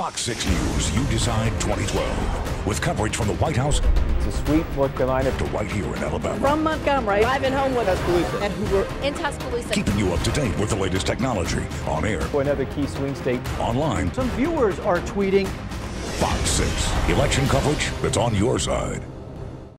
Fox 6 News, you decide 2012. With coverage from the White House to sweet North Carolina to right here in Alabama. From Montgomery, driving home with Tuscaloosa. and who were in Tuscaloosa. Keeping you up to date with the latest technology on air, for another key swing state. online, Some viewers are tweeting Fox 6. Election coverage that's on your side.